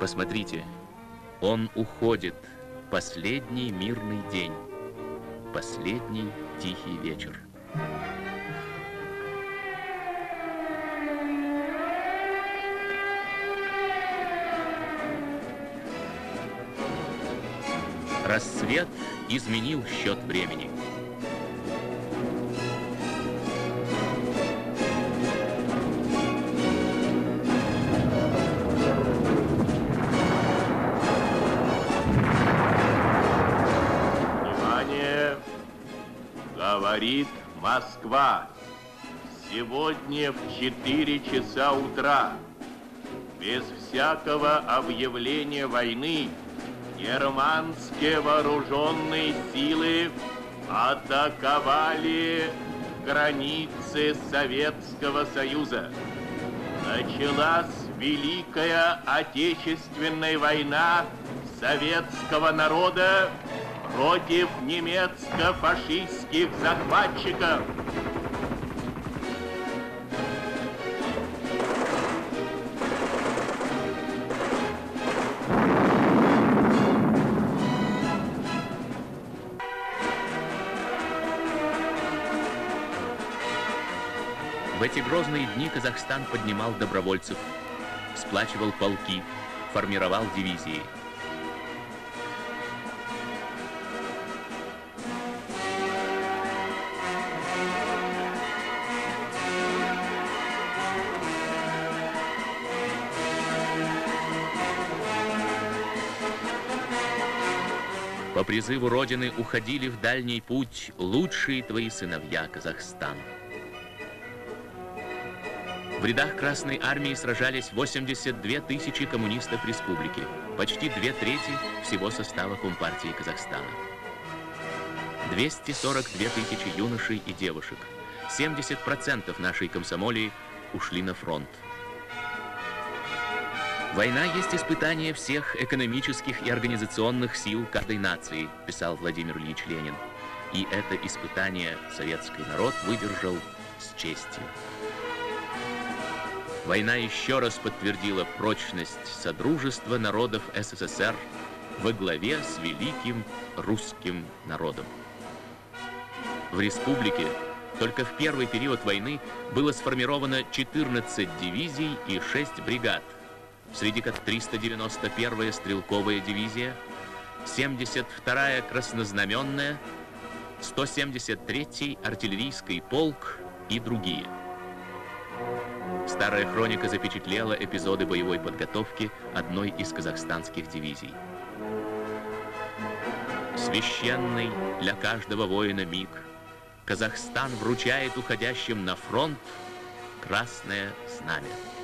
Посмотрите, он уходит. Последний мирный день. Последний тихий вечер. Рассвет изменил счет времени. Говорит Москва. Сегодня в 4 часа утра, без всякого объявления войны, германские вооруженные силы атаковали границы Советского Союза. Началась Великая Отечественная война советского народа против немецко-фашистских захватчиков. В эти грозные дни Казахстан поднимал добровольцев, сплачивал полки, формировал дивизии. По призыву Родины уходили в дальний путь лучшие твои сыновья, Казахстан. В рядах Красной Армии сражались 82 тысячи коммунистов республики, почти две трети всего состава Компартии Казахстана. 242 тысячи юношей и девушек, 70% нашей комсомолии ушли на фронт. Война есть испытание всех экономических и организационных сил каждой нации, писал Владимир Ильич Ленин. И это испытание советский народ выдержал с честью. Война еще раз подтвердила прочность Содружества народов СССР во главе с великим русским народом. В республике только в первый период войны было сформировано 14 дивизий и 6 бригад, среди которых 391-я стрелковая дивизия, 72-я краснознаменная, 173-й артиллерийский полк и другие. Старая хроника запечатлела эпизоды боевой подготовки одной из казахстанских дивизий. Священный для каждого воина миг Казахстан вручает уходящим на фронт красное знамя.